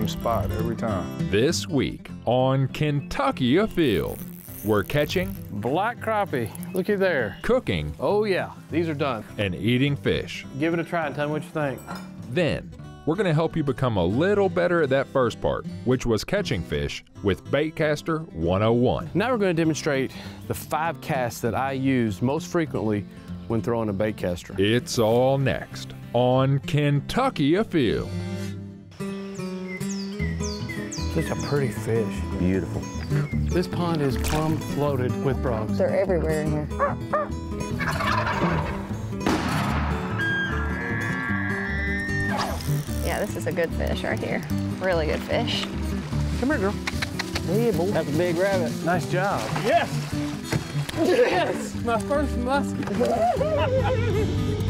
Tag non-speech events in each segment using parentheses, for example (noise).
same spot every time. This week on Kentucky Afield, we're catching, Black crappie, looky there. cooking, Oh yeah, these are done. and eating fish. Give it a try and tell me what you think. Then, we're going to help you become a little better at that first part, which was catching fish with Baitcaster 101. Now we're going to demonstrate the five casts that I use most frequently when throwing a bait caster. It's all next on Kentucky Afield. Such a pretty fish. Beautiful. This pond is plumb loaded with frogs. They're everywhere in here. Yeah, this is a good fish right here. Really good fish. Come here, girl. Yeah, boy. That's a big rabbit. Nice job. Yes! Yes! (laughs) My first muskie. (laughs)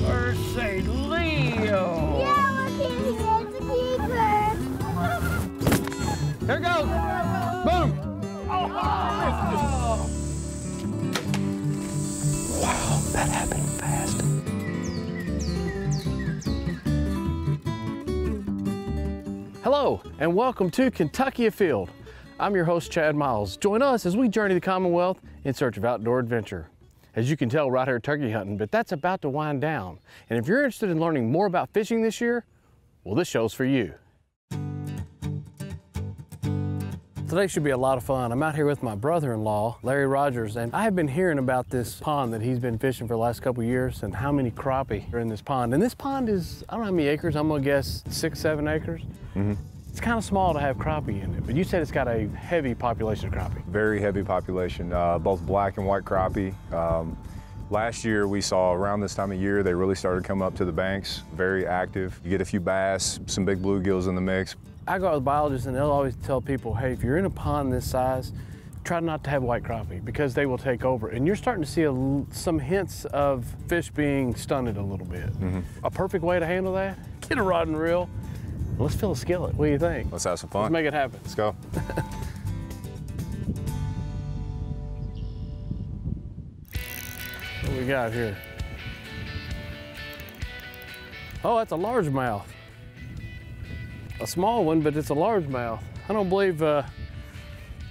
Mercy Leo! Here it goes. Boom. Wow, that happened fast. Hello, and welcome to Kentucky Afield. I'm your host, Chad Miles. Join us as we journey the Commonwealth in search of outdoor adventure. As you can tell, right here turkey hunting, but that's about to wind down. And if you're interested in learning more about fishing this year, well, this show's for you. Today should be a lot of fun. I'm out here with my brother-in-law, Larry Rogers, and I have been hearing about this pond that he's been fishing for the last couple years and how many crappie are in this pond. And this pond is, I don't know how many acres, I'm gonna guess six, seven acres. It's kind of small to have crappie in it, but you said it's got a heavy population of crappie. Very heavy population, uh, both black and white crappie. Um, last year we saw around this time of year they really started to come up to the banks, very active. You get a few bass, some big bluegills in the mix. I go out with biologists and they'll always tell people, hey, if you're in a pond this size, try not to have white crappie because they will take over. And you're starting to see a some hints of fish being stunted a little bit. Mm-hmm. A perfect way to handle that, get a rod and reel. Let's fill a skillet. What do you think? Let's have some fun. Let's make it happen. Let's go. (laughs) What we got here? Oh, that's a largemouth. A small one, but it's a largemouth. I don't believe uh,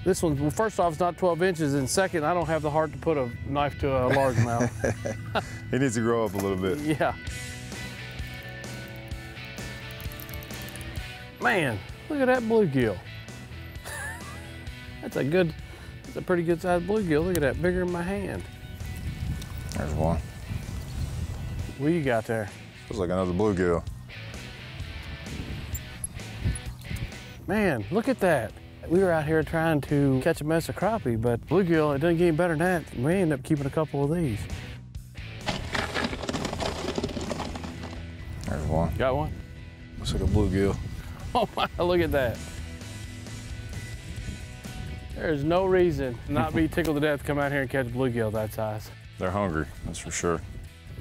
this one, well, first off, it's not 12 inches, and second, I don't have the heart to put a knife to a largemouth. He (laughs) (laughs) needs to grow up a little bit. yeah. Man, look at that bluegill. (laughs) that's a good, that's a pretty good sized bluegill. Look at that, bigger than my hand. There's one. What you got there? Looks like another bluegill. Man, look at that. We were out here trying to catch a mess of crappie, but bluegill, it doesn't get any better than that. We ended up keeping a couple of these. There's one. Got one? Looks like a bluegill. (laughs) Oh my, look at that. There's no reason not to be (laughs) tickled to death to come out here and catch bluegill that size. They're hungry, that's for sure.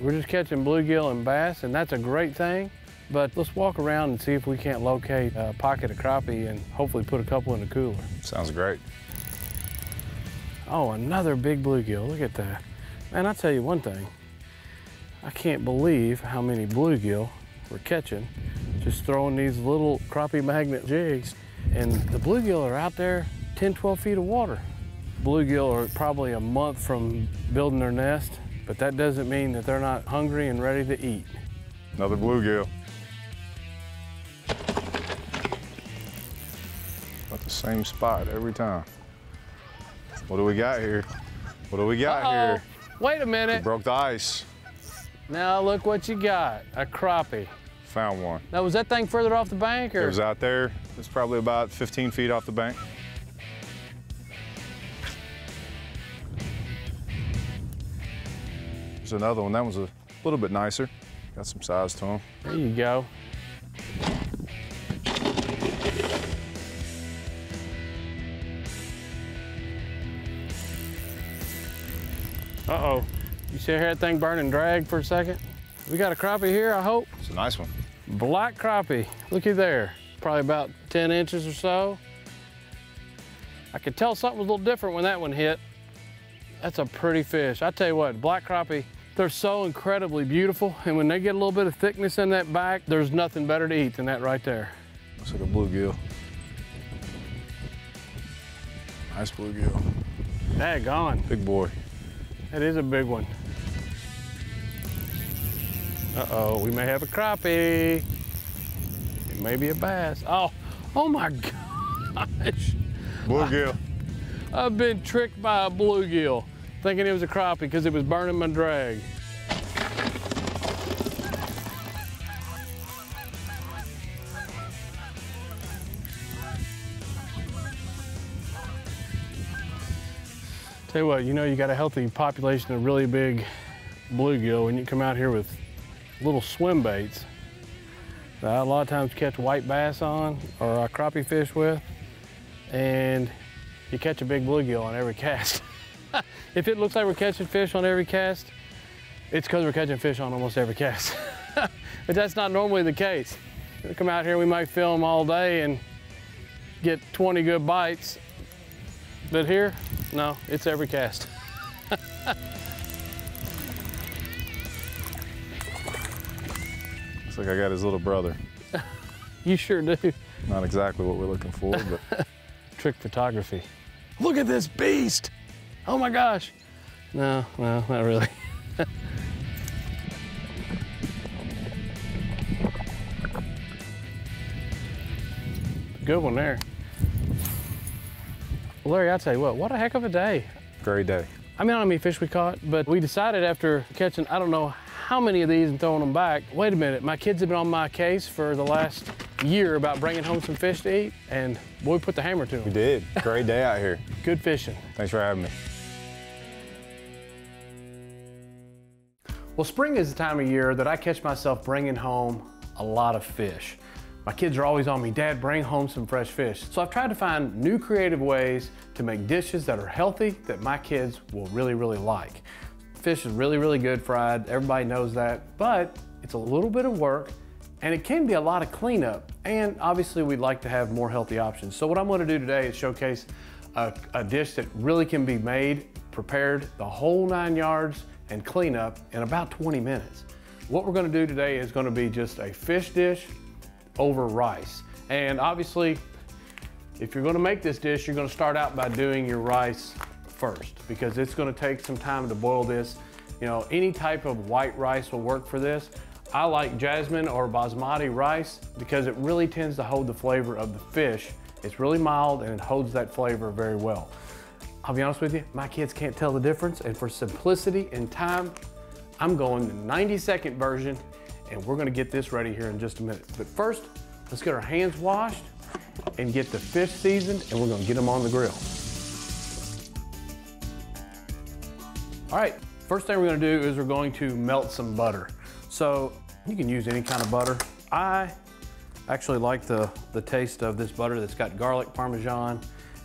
We're just catching bluegill and bass, and that's a great thing. But let's walk around and see if we can't locate a pocket of crappie and hopefully put a couple in the cooler. Sounds great. Oh, another big bluegill. Look at that. Man, I tell you one thing. I can't believe how many bluegill we're catching just throwing these little crappie magnet jigs. And the bluegill are out there 10, 12 feet of water. Bluegill are probably a month from building their nest, but that doesn't mean that they're not hungry and ready to eat. Another bluegill. Same spot every time. What do we got here? What do we got Uh-oh. here? Wait a minute. Broke the ice. Now look what you got, a crappie. Found one. Now was that thing further off the bank or? It was out there. It's probably about 15 feet off the bank. There's another one. That one's a little bit nicer. Got some size to him. There you go. Uh-oh. You see that thing burn and drag for a second? We got a crappie here, I hope. It's a nice one. Black crappie. Looky there. Probably about 10 inches or so. I could tell something was a little different when that one hit. That's a pretty fish. I tell you what, black crappie They're so incredibly beautiful, and when they get a little bit of thickness in that back, there's nothing better to eat than that right there. Looks like a bluegill. Nice bluegill. Daggone, Big boy. That is a big one. Uh-oh, we may have a crappie. It may be a bass. Oh, oh my gosh. Bluegill. I've been tricked by a bluegill, thinking it was a crappie because it was burning my drag. Tell you what, you know you got a healthy population of really big bluegill when you come out here with little swim baits that I a lot of times catch white bass on or uh, crappie fish with, and you catch a big bluegill on every (laughs) cast. if it looks like we're catching fish on every cast, it's because we're catching fish on almost every cast. (laughs) but that's not normally the case. We come out here, we might film all day and get 20 good bites. But here, no, it's every cast. (laughs) Looks like I got his little brother. You sure do. Not exactly what we're looking for, but (laughs) Trick photography. Look at this beast. Oh my gosh. No, no, not really. (laughs) Good one there. Larry, I tell you what, what a heck of a day. great day. I mean, I don't know how many fish we caught, but we decided after catching, I don't know how many of these and throwing them back, wait a minute, my kids have been on my case for the last year about bringing home some fish to eat, and boy, we put the hammer to them. We did. Great day out here. (laughs) Good fishing. Thanks for having me. Well, spring is the time of year that I catch myself bringing home a lot of fish. My kids are always on me, Dad, bring home some fresh fish. So I've tried to find new creative ways to make dishes that are healthy that my kids will really, really like. Fish is really, really good fried. Everybody knows that, but it's a little bit of work and it can be a lot of cleanup. And obviously we'd like to have more healthy options. So what I'm gonna do today is showcase a, a dish that really can be made, prepared the whole nine yards and clean up in about 20 minutes. What we're gonna do today is gonna be just a fish dish over rice. And obviously, if you're gonna make this dish, you're gonna start out by doing your rice first because it's gonna take some time to boil this. You know, any type of white rice will work for this. I like jasmine or basmati rice because it really tends to hold the flavor of the fish. It's really mild and it holds that flavor very well. I'll be honest with you, my kids can't tell the difference and for simplicity and time, I'm going the 90 second version and we're gonna get this ready here in just a minute. But first, let's get our hands washed and get the fish seasoned and we're gonna get them on the grill. All right, first thing we're gonna do is we're going to melt some butter. So you can use any kind of butter. I actually like the, the taste of this butter that's got garlic, Parmesan,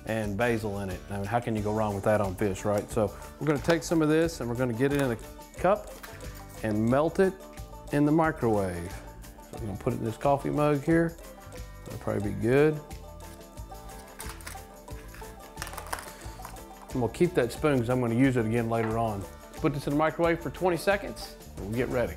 and basil in it. I mean, how can you go wrong with that on fish, right? So we're gonna take some of this and we're gonna get it in a cup and melt it in the microwave. So I'm gonna put it in this coffee mug here. That'll probably be good. I'm gonna keep that spoon because I'm gonna use it again later on. Put this in the microwave for 20 seconds and we'll get ready.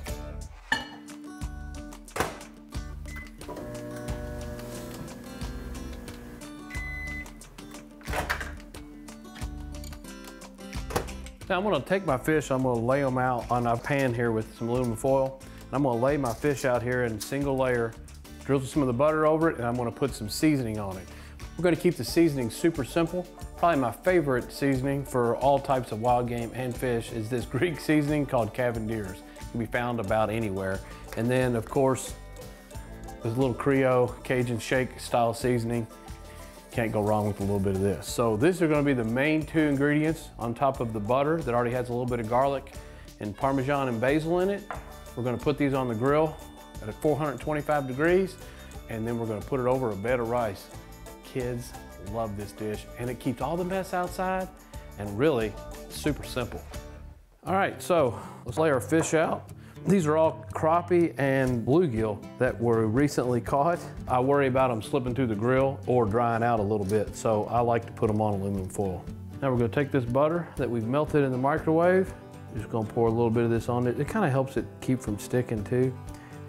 Now I'm gonna take my fish, I'm gonna lay them out on a pan here with some aluminum foil. I'm gonna lay my fish out here in single layer, drizzle some of the butter over it, and I'm gonna put some seasoning on it. We're gonna keep the seasoning super simple. Probably my favorite seasoning for all types of wild game and fish is this (laughs) Greek seasoning called Cavender's. It can be found about anywhere. And then of course, this little Creole Cajun shake style seasoning. Can't go wrong with a little bit of this. So these are gonna be the main two ingredients on top of the butter that already has a little bit of garlic and Parmesan and basil in it. We're gonna put these on the grill at 425 degrees, and then we're gonna put it over a bed of rice. Kids love this dish, and it keeps all the mess outside, and really, super simple. All right, so let's lay our fish out. These are all crappie and bluegill that were recently caught. I worry about them slipping through the grill or drying out a little bit, so I like to put them on aluminum foil. Now we're gonna take this butter that we've melted in the microwave, Just gonna pour a little bit of this on it. It kind of helps it keep from sticking too.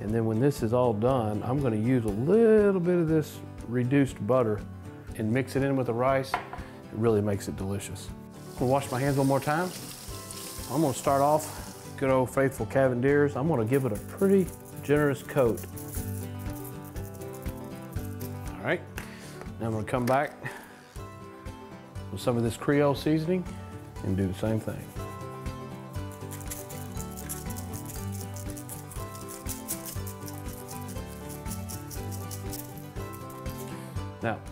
And then when this is all done, I'm gonna use a little bit of this reduced butter and mix it in with the rice. It really makes it delicious. I'm gonna wash my hands one more time. I'm gonna start off good old faithful Cavender's. I'm gonna give it a pretty generous coat. All right, now I'm gonna come back with some of this Creole seasoning and do the same thing.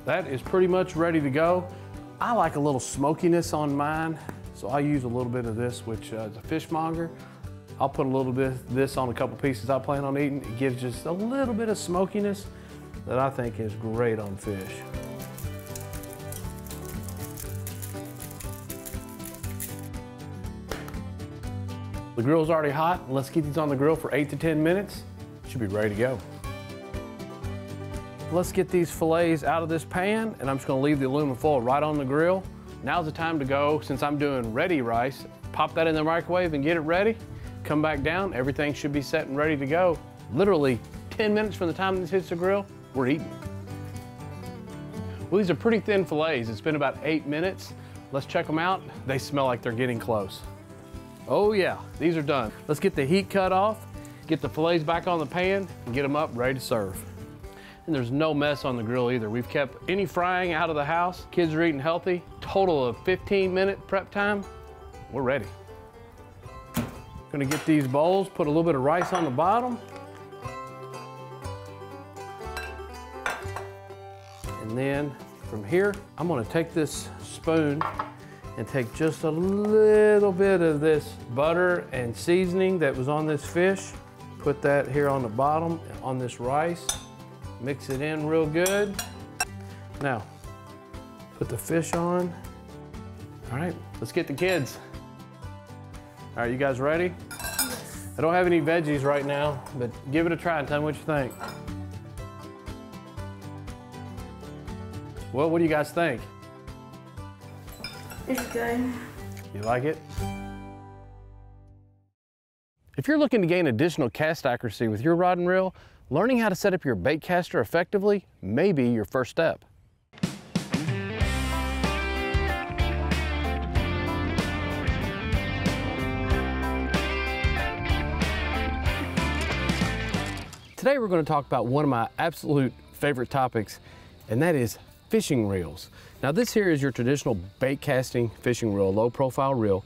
That is pretty much ready to go. I like a little smokiness on mine, so I use a little bit of this, which uh, is a fishmonger. I'll put a little bit of this on a couple pieces I plan on eating. It gives just a little bit of smokiness that I think is great on fish. The grill's already hot. Let's keep these on the grill for eight to 10 minutes. Should be ready to go. Let's get these fillets out of this pan and I'm just gonna leave the aluminum foil right on the grill. Now's the time to go, since I'm doing ready rice, pop that in the microwave and get it ready. Come back down, everything should be set and ready to go. Literally 10 minutes from the time this hits the grill, we're eating. Well, these are pretty thin fillets. It's been about eight minutes. Let's check them out. They smell like they're getting close. Oh yeah, these are done. Let's get the heat cut off, get the fillets back on the pan, and get them up ready to serve. And there's no mess on the grill either. We've kept any frying out of the house. Kids are eating healthy. Total of 15 minute prep time. We're ready. Gonna get these bowls, put a little bit of rice on the bottom. And then from here, I'm gonna take this spoon and take just a little bit of this butter and seasoning that was on this fish, put that here on the bottom on this rice, mix it in real good. Now, put the fish on. All right, let's get the kids. All right, you guys ready? Yes. I don't have any veggies right now, but give it a try and tell me what you think. Well, what do you guys think? It's good. You like it? If you're looking to gain additional cast accuracy with your rod and reel, learning how to set up your bait caster effectively may be your first step. Today we're going to talk about one of my absolute favorite topics, and that is fishing reels. Now this here is your traditional bait casting fishing reel, low profile reel.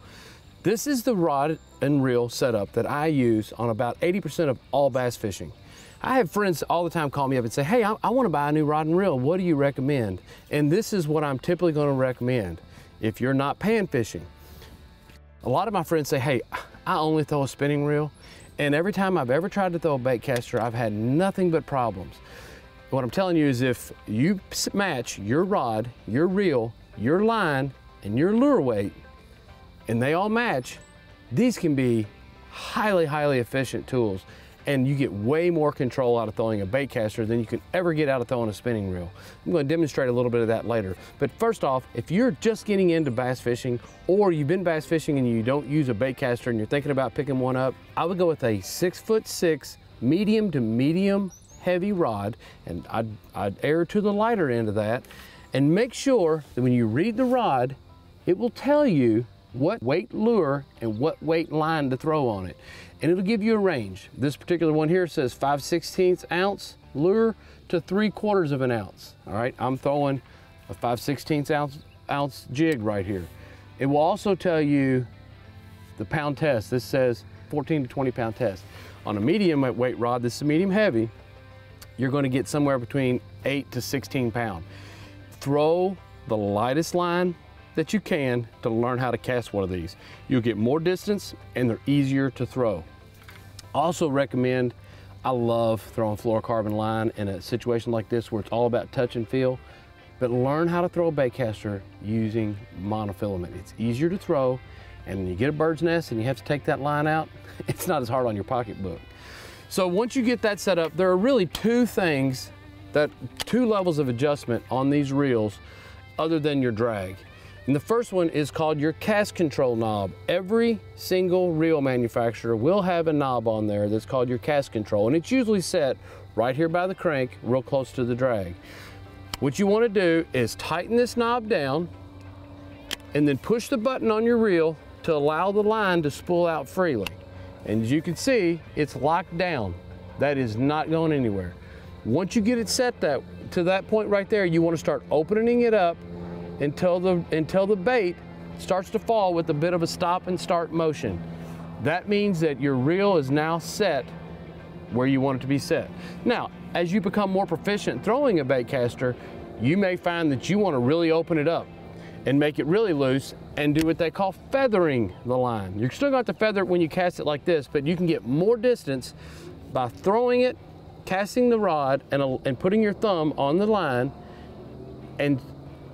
This is the rod and reel setup that I use on about 80% of all bass fishing. I have friends all the time call me up and say, hey, I, I want to buy a new rod and reel. What do you recommend? And this is what I'm typically going to recommend if you're not pan fishing. A lot of my friends say, hey, I only throw a spinning reel. And every time I've ever tried to throw a bait caster, I've had nothing but problems. What I'm telling you is if you match your rod, your reel, your line, and your lure weight, and they all match, these can be highly, highly efficient tools. And you get way more control out of throwing a bait caster than you can ever get out of throwing a spinning reel. I'm going to demonstrate a little bit of that later. But first off, if you're just getting into bass fishing or you've been bass fishing and you don't use a bait caster and you're thinking about picking one up, I would go with a six foot six medium to medium heavy rod, and I'd, I'd err to the lighter end of that, and make sure that when you read the rod, it will tell you what weight lure and what weight line to throw on it. And it'll give you a range. This particular one here says 5 16 ounce lure to 3 quarters of an ounce. All right, I'm throwing a 5 16 ounce, ounce jig right here. It will also tell you the pound test. This says 14 to 20 pound test. On a medium weight rod, this is medium heavy, you're gonna get somewhere between eight to 16 pound. Throw the lightest line that you can to learn how to cast one of these. You'll get more distance and they're easier to throw. Also recommend, I love throwing fluorocarbon line in a situation like this where it's all about touch and feel, but learn how to throw a bait caster using monofilament. It's easier to throw and when you get a bird's nest and you have to take that line out, (laughs) it's not as hard on your pocketbook. So once you get that set up, there are really two things that, two levels of adjustment on these reels other than your drag. And the first one is called your cast control knob. Every single reel manufacturer will have a knob on there that's called your cast control, and it's usually set right here by the crank, real close to the drag. What you want to do is tighten this knob down and then push the button on your reel to allow the line to spool out freely. And as you can see, it's locked down. That is not going anywhere. Once you get it set that to that point right there, you want to start opening it up until the, until the bait starts to fall with a bit of a stop and start motion. That means that your reel is now set where you want it to be set. Now, as you become more proficient throwing a bait caster, you may find that you want to really open it up and make it really loose and do what they call feathering the line. You're still going to to feather it when you cast it like this, but you can get more distance by throwing it, casting the rod, and, and putting your thumb on the line and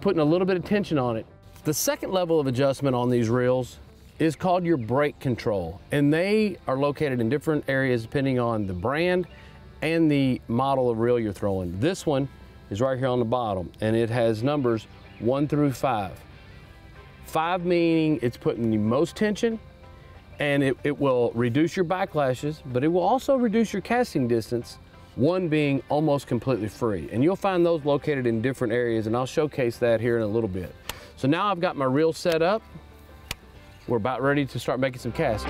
putting a little bit of tension on it. The second level of adjustment on these reels is called your brake control, and they are located in different areas depending on the brand and the model of reel you're throwing. This one is right here on the bottom, and it has numbers one through five. Five meaning it's putting the most tension, and it, it will reduce your backlashes, but it will also reduce your casting distance one being almost completely free. And you'll find those located in different areas and I'll showcase that here in a little bit. So now I've got my reel set up. We're about ready to start making some casts.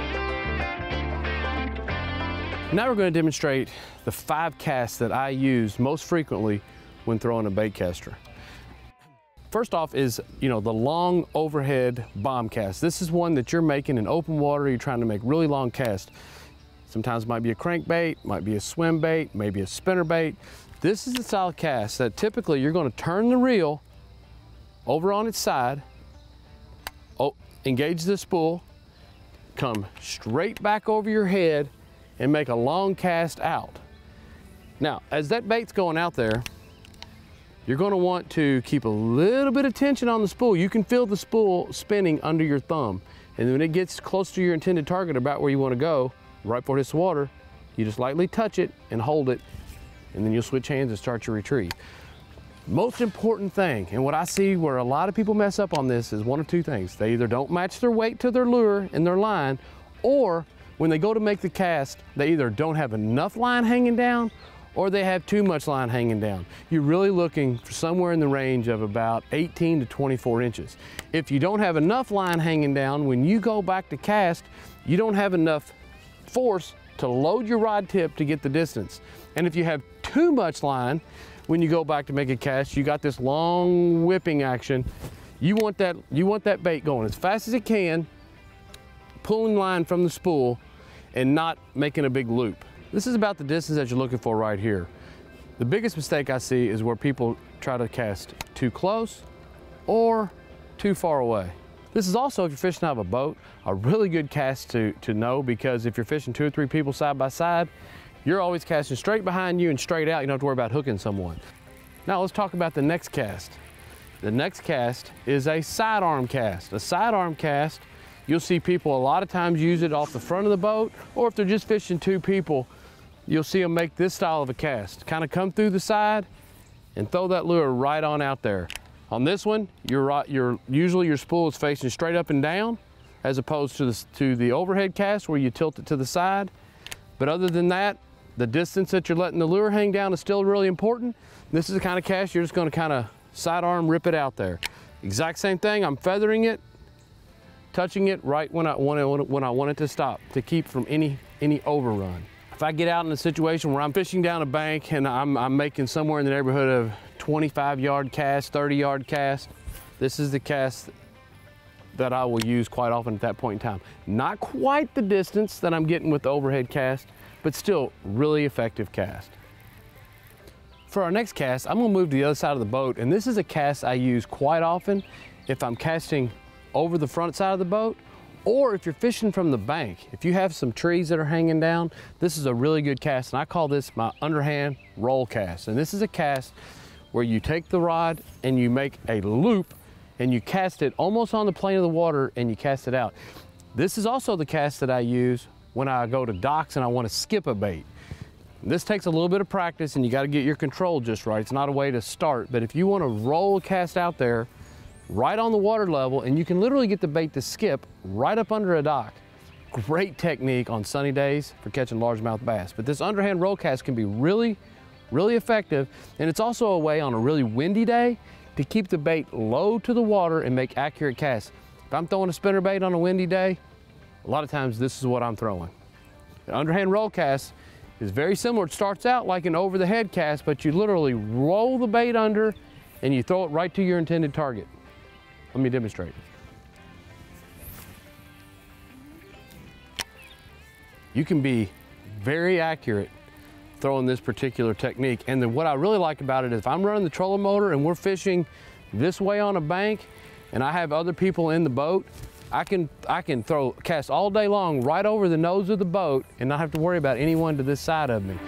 Now we're going to demonstrate the five casts that I use most frequently when throwing a bait caster. First off is, you know, the long overhead bomb cast. This is one that you're making in open water, you're trying to make really long casts. Sometimes it might be a crankbait, might be a swim bait, maybe a spinner bait. This is the style of cast that typically you're gonna turn the reel over on its side, oh, engage the spool, come straight back over your head and make a long cast out. Now, as that bait's going out there, you're gonna want to keep a little bit of tension on the spool. You can feel the spool spinning under your thumb. And when it gets close to your intended target about where you wanna go, right hits the water, you just lightly touch it and hold it, and then you'll switch hands and start your retrieve. Most important thing, and what I see where a lot of people mess up on this is one of two things. They either don't match their weight to their lure and their line, or when they go to make the cast, they either don't have enough line hanging down or they have too much line hanging down. You're really looking for somewhere in the range of about 18 to 24 inches. If you don't have enough line hanging down, when you go back to cast, you don't have enough force to load your rod tip to get the distance. And if you have too much line, when you go back to make a cast, you got this long whipping action. You want that, you want that bait going as fast as it can, pulling line from the spool and not making a big loop. This is about the distance that you're looking for right here. The biggest mistake I see is where people try to cast too close or too far away. This is also, if you're fishing out of a boat, a really good cast to, to know because if you're fishing two or three people side by side, you're always casting straight behind you and straight out. You don't have to worry about hooking someone. Now let's talk about the next cast. The next cast is a sidearm cast. A sidearm cast, you'll see people a lot of times use it off the front of the boat, or if they're just fishing two people, you'll see them make this style of a cast. Kind of come through the side and throw that lure right on out there. On this one, you're, you're, usually your spool is facing straight up and down as opposed to the, to the overhead cast where you tilt it to the side. But other than that, the distance that you're letting the lure hang down is still really important. This is the kind of cast you're just gonna kind of sidearm rip it out there. Exact same thing, I'm feathering it, touching it right when I want it, when I want it to stop to keep from any, any overrun. If I get out in a situation where I'm fishing down a bank and I'm, I'm making somewhere in the neighborhood of 25 yard cast, 30 yard cast. This is the cast that I will use quite often at that point in time. Not quite the distance that I'm getting with the overhead cast, but still really effective cast. For our next cast, I'm gonna move to the other side of the boat, and this is a cast I use quite often if I'm casting over the front side of the boat, or if you're fishing from the bank. If you have some trees that are hanging down, this is a really good cast, and I call this my underhand roll cast. And this is a cast where you take the rod and you make a loop and you cast it almost on the plane of the water and you cast it out. This is also the cast that I use when I go to docks and I want to skip a bait. This takes a little bit of practice and you got to get your control just right. It's not a way to start, but if you want to roll a cast out there, right on the water level and you can literally get the bait to skip right up under a dock. Great technique on sunny days for catching largemouth bass. But this underhand roll cast can be really, really effective. And it's also a way on a really windy day to keep the bait low to the water and make accurate casts. If I'm throwing a spinner bait on a windy day, a lot of times this is what I'm throwing. An underhand roll cast is very similar. It starts out like an over the head cast, but you literally roll the bait under and you throw it right to your intended target. Let me demonstrate. You can be very accurate throwing this particular technique. And then what I really like about it is if I'm running the trolling motor and we're fishing this way on a bank and I have other people in the boat, I can, I can throw cast all day long right over the nose of the boat and not have to worry about anyone to this side of me.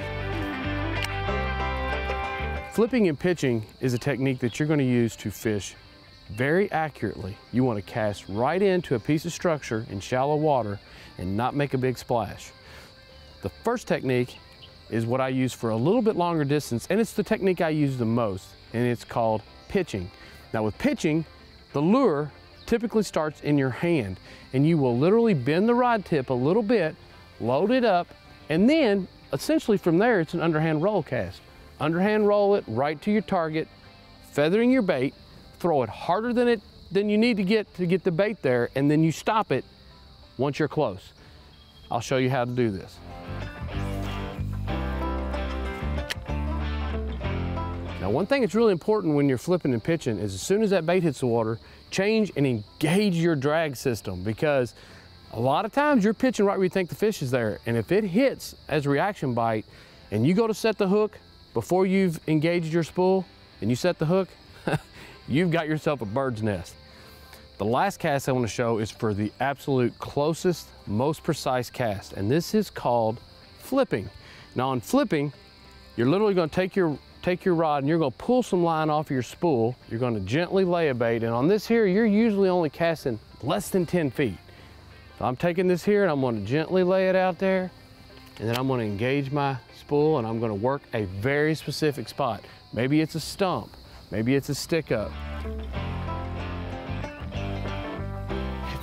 Flipping and pitching is a technique that you're going to use to fish very accurately. You want to cast right into a piece of structure in shallow water and not make a big splash. The first technique is what I use for a little bit longer distance and it's the technique I use the most and it's called pitching. Now with pitching, the lure typically starts in your hand and you will literally bend the rod tip a little bit, load it up, and then essentially from there it's an underhand roll cast. Underhand roll it right to your target, feathering your bait, throw it harder than it than you need to get to get the bait there, and then you stop it once you're close. I'll show you how to do this. Now one thing that's really important when you're flipping and pitching is as soon as that bait hits the water, change and engage your drag system because a lot of times you're pitching right where you think the fish is there. And if it hits as a reaction bite and you go to set the hook before you've engaged your spool and you set the hook, (laughs) you've got yourself a bird's nest. The last cast I want to show is for the absolute closest, most precise cast, and this is called flipping. Now on flipping, you're literally going to take your take your rod and you're going to pull some line off your spool. You're going to gently lay a bait, and on this here, you're usually only casting less than 10 feet. So I'm taking this here and I'm going to gently lay it out there, and then I'm going to engage my spool and I'm going to work a very specific spot. Maybe it's a stump, maybe it's a stick up.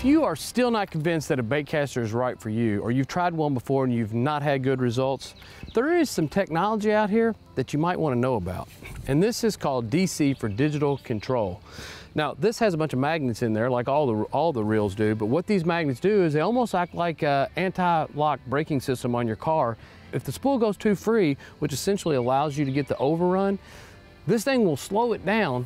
If you are still not convinced that a bait caster is right for you, or you've tried one before and you've not had good results, there is some technology out here that you might want to know about. And this is called DC for digital control. Now, this has a bunch of magnets in there, like all the, all the reels do, but what these magnets do is they almost act like an anti-lock braking system on your car. If the spool goes too free, which essentially allows you to get the overrun, this thing will slow it down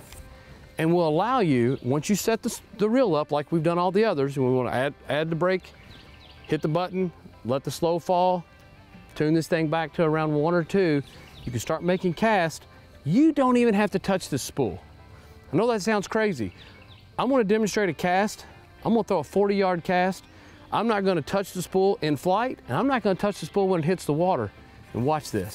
and will allow you, once you set the, the reel up like we've done all the others, and we want to add, add the brake, hit the button, let the slow fall, tune this thing back to around one or two, you can start making cast. You don't even have to touch the spool. I know that sounds crazy. I'm gonna demonstrate a cast. I'm gonna throw a 40 yard cast. I'm not gonna touch the spool in flight, and I'm not gonna touch the spool when it hits the water. And watch this.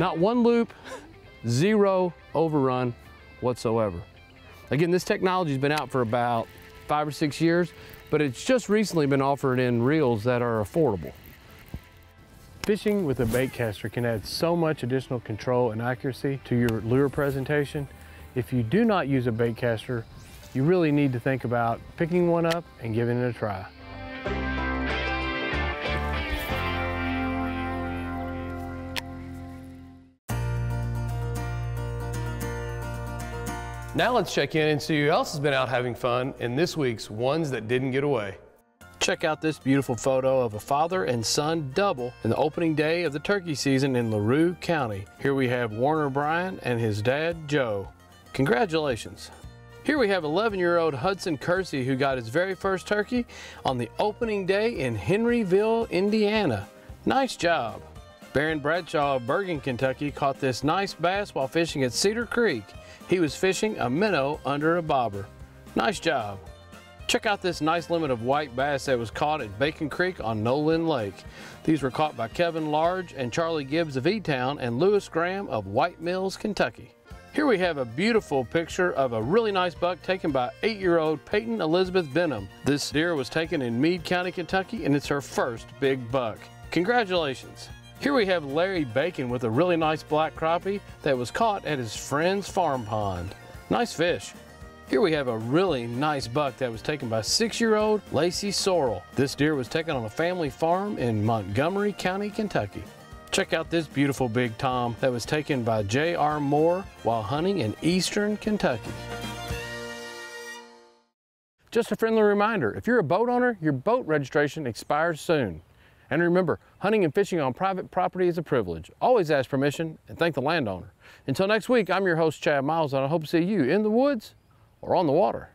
Not one loop, zero overrun whatsoever. Again, this technology has been out for about five or six years, but it's just recently been offered in reels that are affordable. Fishing with a bait caster can add so much additional control and accuracy to your lure presentation. If you do not use a bait caster, you really need to think about picking one up and giving it a try. Now let's check in and see who else has been out having fun in this week's Ones That Didn't Get Away. Check out this beautiful photo of a father and son double in the opening day of the turkey season in LaRue County. Here we have Warner Bryan and his dad, Joe. Congratulations. Here we have 11-year-old Hudson Kersey who got his very first turkey on the opening day in Henryville, Indiana. Nice job. Baron Bradshaw of Burgin, Kentucky caught this nice bass while fishing at Cedar Creek. He was fishing a minnow under a bobber. Nice job. Check out this nice limit of white bass that was caught at Bacon Creek on Nolin Lake. These were caught by Kevin Large and Charlie Gibbs of E-Town and Lewis Graham of White Mills, Kentucky. Here we have a beautiful picture of a really nice buck taken by eight-year-old Peyton Elizabeth Benham. This deer was taken in Meade County, Kentucky, and it's her first big buck. Congratulations. Here we have Larry Bacon with a really nice black crappie that was caught at his friend's farm pond. Nice fish. Here we have a really nice buck that was taken by six-year-old Lacey Sorrell. This deer was taken on a family farm in Montgomery County, Kentucky. Check out this beautiful big tom that was taken by J.R. Moore while hunting in eastern Kentucky. Just a friendly reminder, if you're a boat owner, your boat registration expires soon. And remember, hunting and fishing on private property is a privilege. Always ask permission and thank the landowner. Until next week, I'm your host, Chad Miles, and I hope to see you in the woods or on the water.